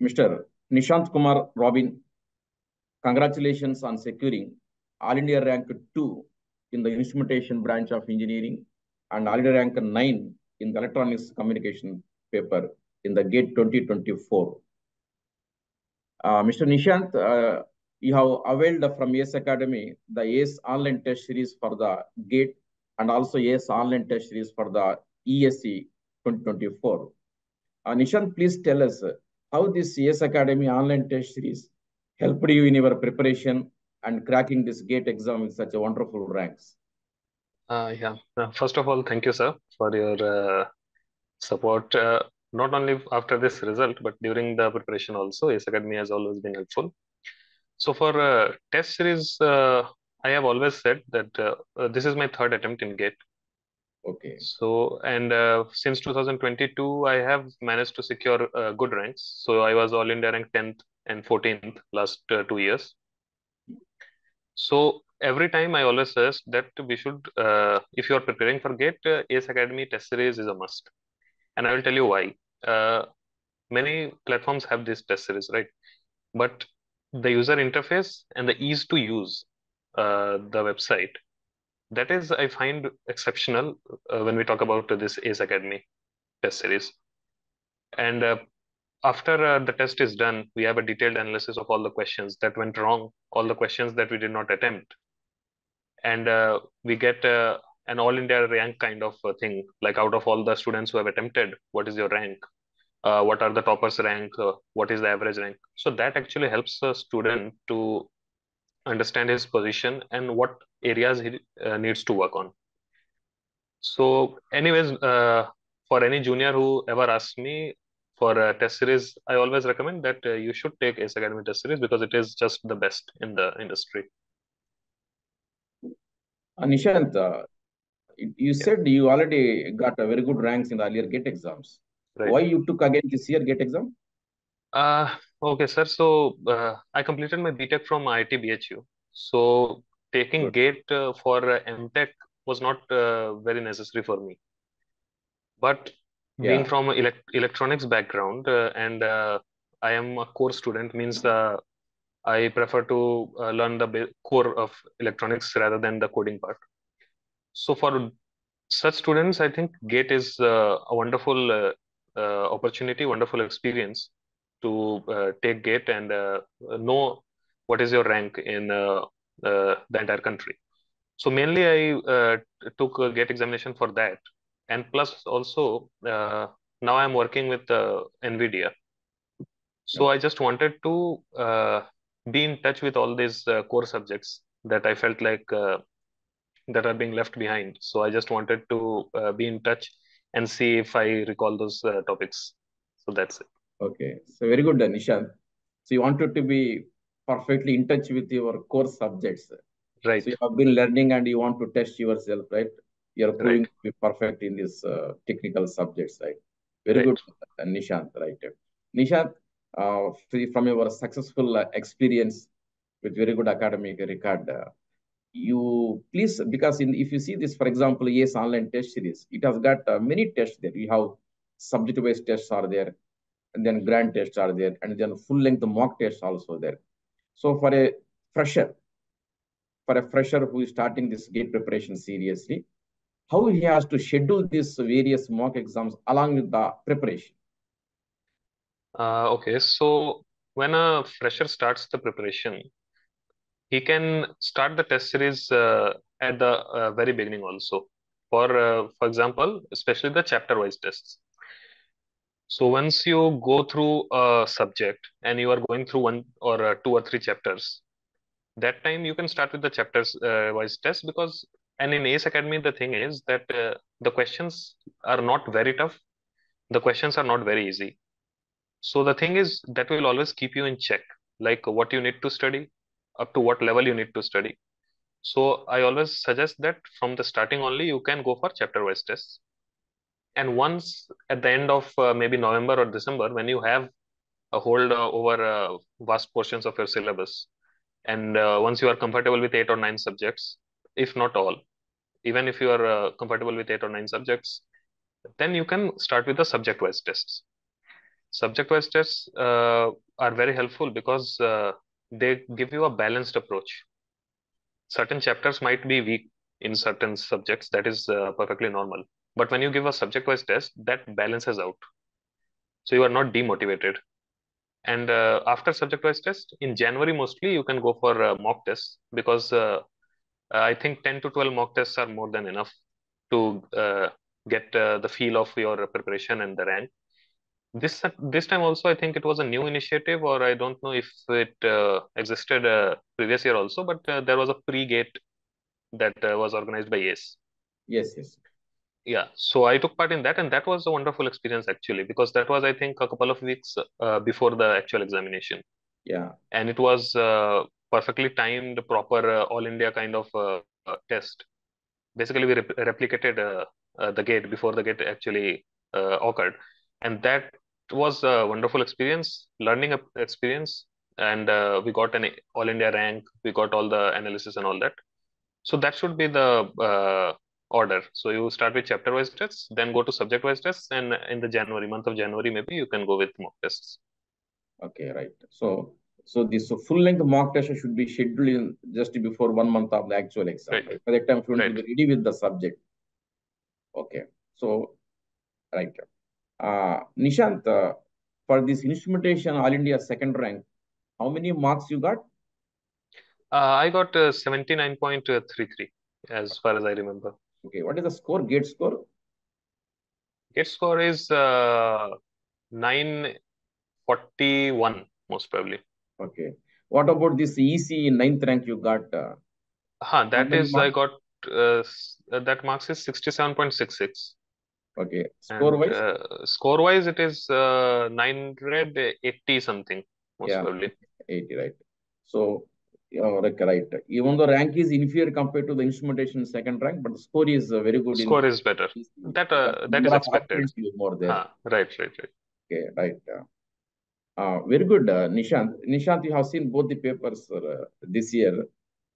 Mr. Nishant Kumar Robin, congratulations on securing All India Rank 2 in the Instrumentation branch of Engineering and All India Rank 9 in the Electronics Communication paper in the GATE 2024. Uh, Mr. Nishant, uh, you have availed from ACE Academy the ACE online test series for the GATE and also ACE online test series for the ESE 2024. Uh, Nishant, please tell us how this ACE Academy online test series helped you in your preparation and cracking this GATE exam with such a wonderful ranks. Uh, yeah, uh, first of all, thank you, sir, for your uh, support. Uh, not only after this result, but during the preparation also, ACE Academy has always been helpful. So for uh, test series, uh, I have always said that this is my third attempt in GATE. Okay. So, and uh, since 2022, I have managed to secure uh, good ranks. So I was All India rank 10th and 14th last uh, two years. So every time I always suggest that we should, uh, if you are preparing for GATE, uh, ACE Academy test series is a must. And I will tell you why. Uh, many platforms have this test series, right? But the user interface and the ease to use the website that is i find exceptional uh, when we talk about uh, this ace academy test series. And uh, after uh, the test is done we have a detailed analysis of all the questions that went wrong all the questions that we did not attempt. And uh, we get uh, an all india rank kind of thing like out of all the students who have attempted what is your rank? What are the toppers rank? What is the average rank? So that actually helps a student to understand his position and what areas he uh, needs to work on. So, anyways, uh, for any junior who ever asks me for a test series, I always recommend that uh, you should take Ace Academy test series because it is just the best in the industry. Nishant, uh, you yeah. said you already got a very good ranks in the earlier GATE exams. Right. Why you took again this year GATE exam? Uh, okay, sir. So uh, I completed my BTech from IIT BHU. So taking Good. GATE uh, for uh, MTech was not uh, very necessary for me. But yeah. being from elect electronics background uh, and uh, I am a core student means uh, I prefer to learn the core of electronics rather than the coding part. So for such students, I think GATE is a wonderful opportunity, wonderful experience to take GATE and know what is your rank in uh, the entire country. So mainly I uh, took a GATE examination for that. And plus also, uh, now I'm working with NVIDIA. So I just wanted to be in touch with all these core subjects that I felt like that are being left behind. So I just wanted to uh, be in touch and see if I recall those uh, topics. So that's it. Okay. So very good, Nishant. So you wanted to be perfectly in touch with your core subjects. Right. So you have been learning and you want to test yourself, right? You're going right. to be perfect in these uh, technical subjects, right? Very right. good, uh, Nishant, right? Nishant, uh, from your successful uh, experience with very good academic record, uh, you please, because in, if you see this, for example, ACE, online test series, it has got uh, many tests there. You have subject-based tests are there, and then grand tests are there, and then full-length mock tests also there. So for a fresher, for a fresher who is starting this gate preparation seriously, how he has to schedule these various mock exams along with the preparation? Uh, okay, so when a fresher starts the preparation, he can start the test series uh, at the uh, very beginning also. For uh, for example, especially the chapter-wise tests. So once you go through a subject and you are going through one or uh, two or three chapters, that time you can start with the chapters uh, wise test because and in ACE Academy the thing is that uh, the questions are not very tough. The questions are not very easy. So the thing is that will always keep you in check, like what you need to study, up to what level you need to study. So I always suggest that from the starting only you can go for chapter wise tests and once at the end of uh, maybe November or December, when you have a hold uh, over uh, vast portions of your syllabus, and uh, once you are comfortable with eight or nine subjects, if not all, even if you are uh, comfortable with eight or nine subjects, then you can start with the subject-wise tests. subject-wise tests are very helpful because they give you a balanced approach. Certain chapters might be weak in certain subjects, that is uh, perfectly normal. But when you give a subject-wise test, that balances out. So you are not demotivated. And uh, after subject-wise test, in January mostly, you can go for uh, mock tests because uh, I think 10 to 12 mock tests are more than enough to uh, get uh, the feel of your preparation and the rank. This this time also, I think it was a new initiative, or I don't know if it uh, existed previous year also, but there was a pre-gate that was organized by ACE. Yes, yes yeah so i took part in that and that was a wonderful experience actually because that was i think a couple of weeks uh, before the actual examination. Yeah. And it was uh, perfectly timed proper uh, all india kind of uh, uh, test. Basically we rep replicated uh, the gate before the gate actually occurred. And that was a wonderful experience learning experience. And we got an all india rank we got all the analysis and all that. So that should be the order. So you start with chapter wise tests, then go to subject wise tests, and in the January month of January, maybe you can go with mock tests. Okay, right. So so this so full length mock test should be scheduled just before one month of the actual exam. Right. right? By that time, student right. will be ready with the subject. Okay. So right. Uh, Nishant, uh, for this instrumentation All India second rank, how many marks you got? Uh, I got uh, 79.33 as far as I remember. Okay, what is the score? Gate score? Gate score is uh, 941, most probably. Okay. What about this EC ninth rank you got? Uh, huh, that is, marks? I got, uh, uh, that marks is 67.66. Okay. Score wise? Uh, score wise, it is uh, 980 something, most yeah, probably. 80, right. So uh, right. Even the rank is inferior compared to the instrumentation second rank, but the score is uh, very good. Score is better. That uh, that is expected. More there. Ah, right, right, right. Okay, right. Uh, very good, uh, Nishant. Nishant, you have seen both the papers uh, this year.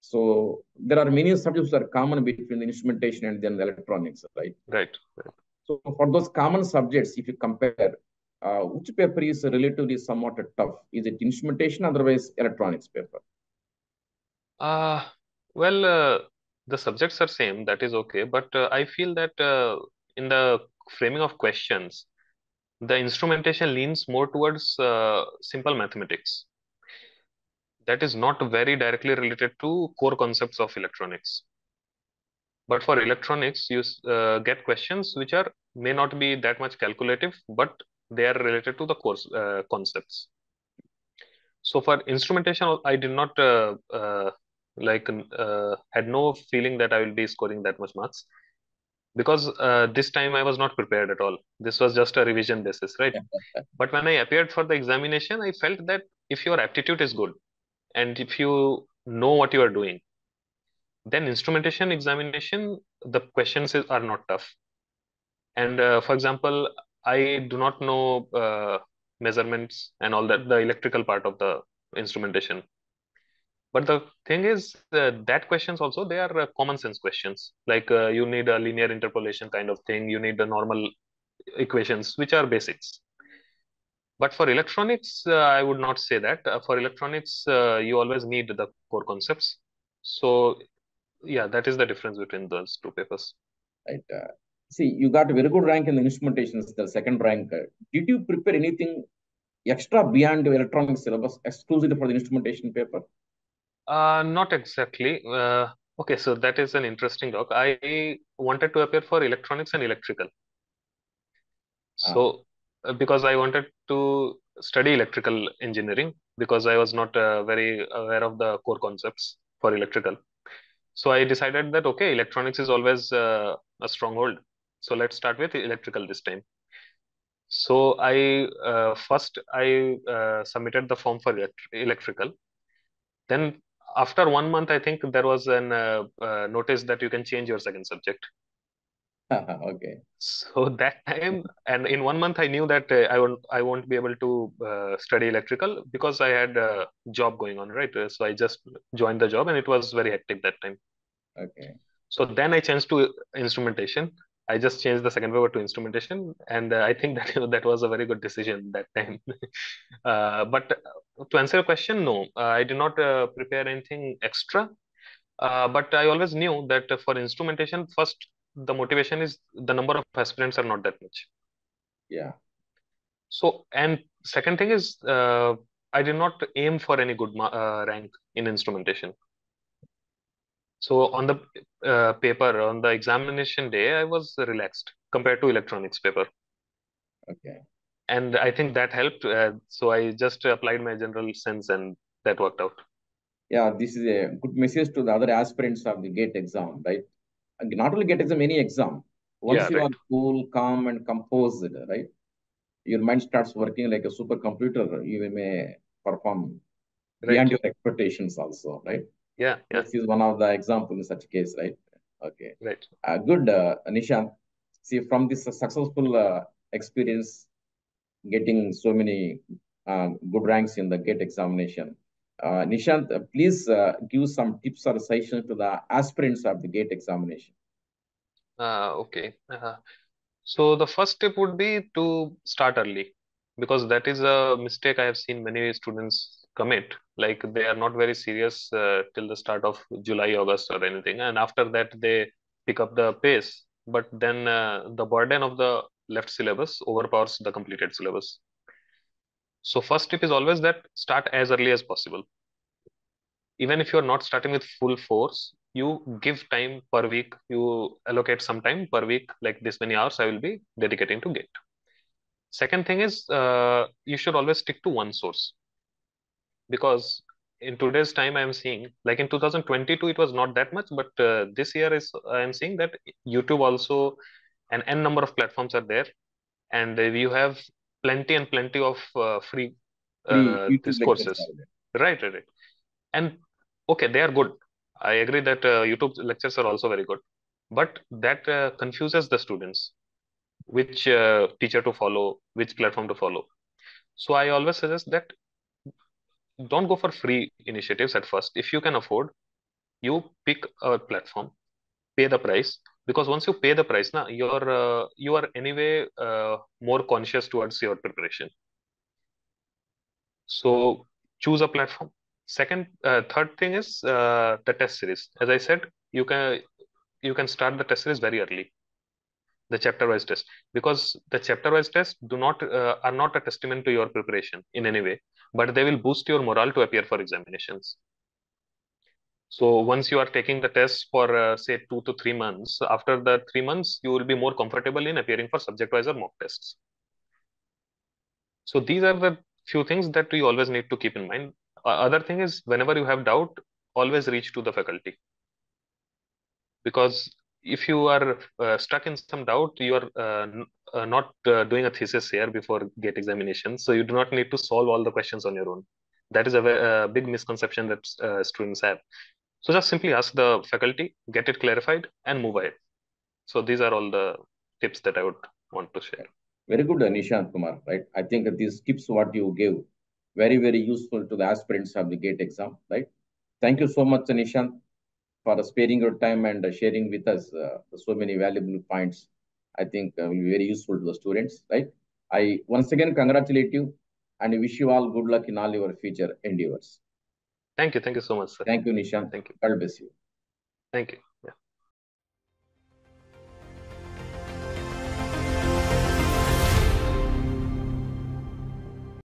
So there are many subjects that are common between the instrumentation and then the electronics, right? Right. right. So for those common subjects, if you compare, uh, which paper is relatively somewhat tough? Is it instrumentation, otherwise electronics paper? Uh, well, uh, the subjects are same, that is okay. But uh, I feel that uh, in the framing of questions, the instrumentation leans more towards uh, simple mathematics. That is not very directly related to core concepts of electronics. But for electronics, you uh, get questions which are may not be that much calculative, but they are related to the course uh, concepts. So for instrumentation, I did not uh, uh, like uh, had no feeling that I will be scoring that much marks because uh, this time I was not prepared at all. This was just a revision basis, right? but when I appeared for the examination, I felt that if your aptitude is good and if you know what you are doing, then instrumentation examination, the questions are not tough. And uh, for example, I do not know uh, measurements and all that, the electrical part of the instrumentation. But the thing is uh, that questions also they are uh, common sense questions. Like uh, you need a linear interpolation kind of thing. You need the normal equations, which are basics. But for electronics, uh, I would not say that. Uh, for electronics, uh, you always need the core concepts. So yeah, that is the difference between those two papers. Right. see, you got a very good rank in the instrumentation, the second rank. Did you prepare anything extra beyond the electronics syllabus exclusively for the instrumentation paper? Uh, not exactly. Uh, okay, so that is an interesting talk. I wanted to appear for electronics and electrical. So, uh, because I wanted to study electrical engineering because I was not uh, very aware of the core concepts for electrical. So I decided that, okay, electronics is always uh, a stronghold. So let's start with electrical this time. So I uh, first I uh, submitted the form for elect electrical. Then after one month, I think there was an uh, uh, notice that you can change your second subject. okay. So that time, and in one month, I knew that uh, I won't I won't be able to uh, study electrical because I had a job going on, right? So I just joined the job, and it was very hectic that time. Okay. So then I changed to instrumentation, I just changed the second paper to instrumentation, and uh, I think that that was a very good decision that time. uh, but to answer your question, no, uh, I did not uh, prepare anything extra. Uh, but I always knew that for instrumentation, first the motivation is the number of aspirants are not that much. Yeah. So, and second thing is, uh, I did not aim for any good uh, rank in instrumentation. So on the uh, paper, on the examination day, I was relaxed compared to electronics paper. Okay. And I think that helped. Uh, so I just applied my general sense and that worked out. Yeah, this is a good message to the other aspirants of the GATE exam, right? Not only GATE exam, any exam. Once Yeah, you right. are cool, calm, and composed, right? Your mind starts working like a supercomputer. You may perform beyond your expectations also, right? Yeah, yeah, This is one of the example in such a case, right? Okay. right. Uh, good, uh, Nishant. See, from this successful uh, experience, getting so many uh, good ranks in the GATE examination, uh, Nishant, uh, please uh, give some tips or suggestions to the aspirants of the GATE examination. Uh, okay. Uh, so the first step would be to start early because that is a mistake I have seen many students commit. Like they are not very serious uh, till the start of July, August, or anything, and after that they pick up the pace. But then uh, the burden of the left syllabus overpowers the completed syllabus. So first tip is always that start as early as possible. Even if you're not starting with full force, you give time per week. You allocate some time per week, like this many hours I will be dedicating to GATE. Second thing is uh, you should always stick to one source because in today's time I am seeing like in 2022 it was not that much, but uh, this year is I am seeing that YouTube also an n number of platforms are there, and you have plenty and plenty of uh, free uh, these courses. Right, right, right. And okay, they are good. I agree that uh, YouTube lectures are also very good, but that uh, confuses the students which uh, teacher to follow, which platform to follow. So I always suggest that don't go for free initiatives at first. If you can afford, you pick a platform, pay the price, because once you pay the price, now you're uh, you are anyway uh, more conscious towards your preparation. So choose a platform. Second, uh, third thing is uh, the test series. As I said, you can you can start the test series very early, the chapter wise test, because the chapter wise tests do not uh, are not a testament to your preparation in any way, but they will boost your morale to appear for examinations. So once you are taking the test for uh, say two to three months, after the three months, you will be more comfortable in appearing for subject wise or mock tests. So these are the few things that you always need to keep in mind. Other thing is whenever you have doubt, always reach to the faculty. Because if you are uh, stuck in some doubt, you are uh, uh, not uh, doing a thesis here before GATE examination. So you do not need to solve all the questions on your own. That is a, a big misconception that uh, students have. So just simply ask the faculty, get it clarified, and move ahead. So these are all the tips that I would want to share. Very good, Nishant Kumar, right? I think these tips what you gave, very, very useful to the aspirants of the GATE exam, right? Thank you so much, Nishant, for sparing your time and sharing with us uh, so many valuable points. I think uh, will be very useful to the students, right? I once again congratulate you and wish you all good luck in all your future endeavors. Thank you. Thank you so much, sir. Thank you, Nishan. Thank you. God bless you. Thank you.